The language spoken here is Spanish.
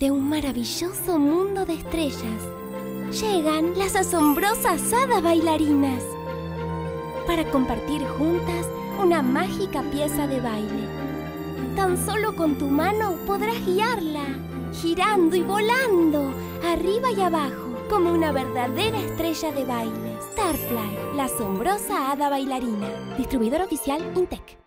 de un maravilloso mundo de estrellas, llegan las asombrosas hadas bailarinas para compartir juntas una mágica pieza de baile. Tan solo con tu mano podrás guiarla, girando y volando, arriba y abajo, como una verdadera estrella de baile. Starfly, la asombrosa hada bailarina. Distribuidor oficial Intec.